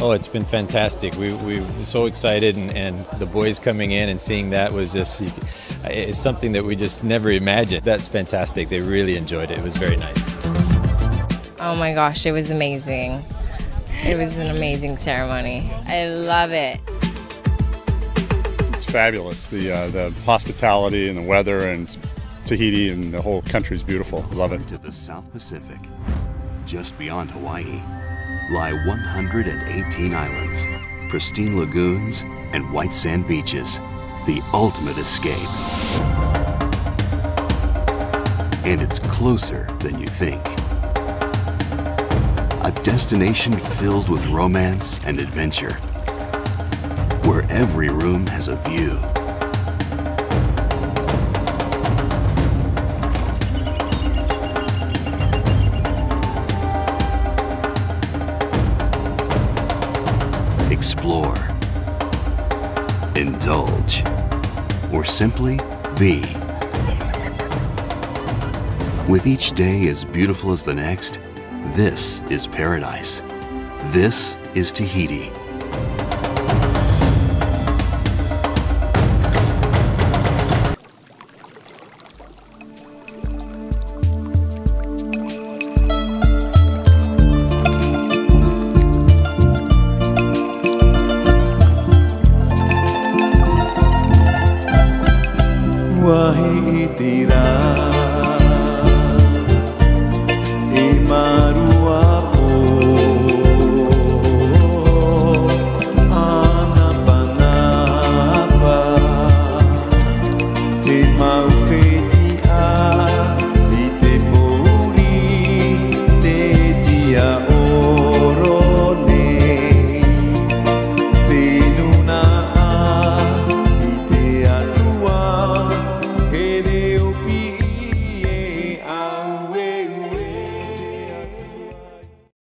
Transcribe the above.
Oh, it's been fantastic. We, we were so excited, and, and the boys coming in and seeing that was just, it's something that we just never imagined. That's fantastic. They really enjoyed it. It was very nice. Oh my gosh, it was amazing. It was an amazing ceremony. I love it. It's fabulous. The, uh, the hospitality and the weather and Tahiti and the whole country is beautiful. Love it. To the South Pacific, just beyond Hawaii lie 118 islands, pristine lagoons, and white sand beaches. The ultimate escape. And it's closer than you think. A destination filled with romance and adventure, where every room has a view indulge, or simply be. With each day as beautiful as the next, this is paradise. This is Tahiti.